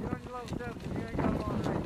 You don't love them, you ain't got them on right